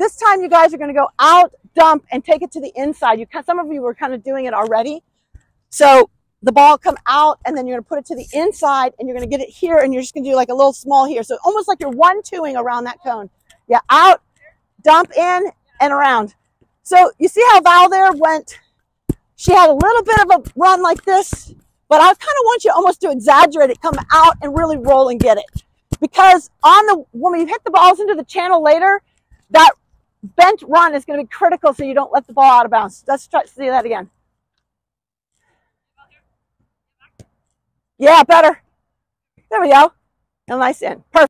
This time you guys are going to go out, dump, and take it to the inside. You Some of you were kind of doing it already. So the ball come out and then you're going to put it to the inside and you're going to get it here and you're just going to do like a little small here. So almost like you're one twoing around that cone. Yeah, out, dump in and around. So you see how Val there went, she had a little bit of a run like this, but I kind of want you almost to exaggerate it, come out and really roll and get it. Because on the, when we hit the balls into the channel later, that bent run is going to be critical so you don't let the ball out of bounds. Let's try to see that again. Yeah, better. There we go. A nice end. Perfect.